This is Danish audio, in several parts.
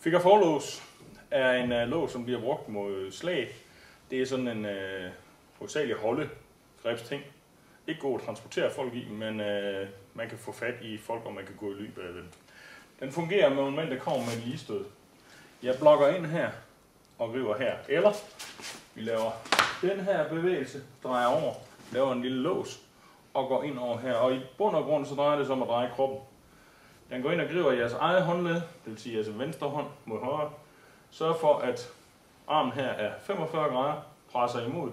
Figure forlås er en uh, lås, som bliver brugt mod slag. Det er sådan en øh, uh, hovedsagelig holde grebsting. Ikke god at transportere folk i, men uh, man kan få fat i folk, og man kan gå i løb af den. Den fungerer med en mand, der kommer med et ligestød. Jeg blokker ind her og river her. Eller vi laver den her bevægelse, drejer over, laver en lille lås og går ind over her. Og i bund og grund så drejer det sig om at dreje kroppen. Den går ind og griber jeres eget håndled, det vil sige jeres venstre hånd mod højre. Sørg for, at armen her er 45 grader, presser imod,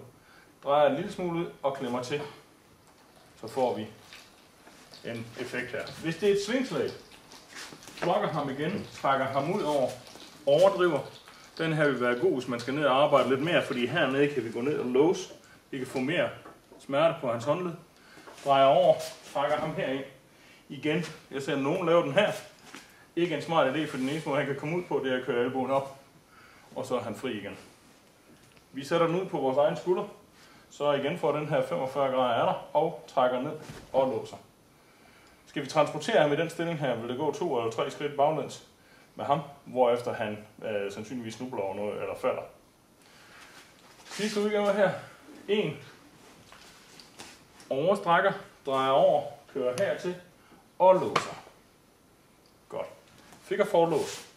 drejer en lille smule ud og klemmer til. Så får vi en effekt her. Hvis det er et svingslag, blokker ham igen, trækker ham ud over, overdriver. Den her vil være god, hvis man skal ned og arbejde lidt mere, fordi hernede kan vi gå ned og låse. Vi kan få mere smerte på hans håndled. Drejer over, trækker ham herind. Igen, jeg ser nogen lave den her. Ikke en smart idé, for den eneste måde, han kan komme ud på, det er at køre albuen op. Og så er han fri igen. Vi sætter den ud på vores egen skulder. Så igen får den her 45 grader af der, og trækker ned og låser. Skal vi transportere ham i den stilling her, vil det gå to eller tre skridt baglæns med ham, hvorefter han øh, sandsynligvis snubler over noget eller falder. Sidste udgave her. En. Overstrækker, drejer over, kører hertil og låser. Godt. Fik og forlås.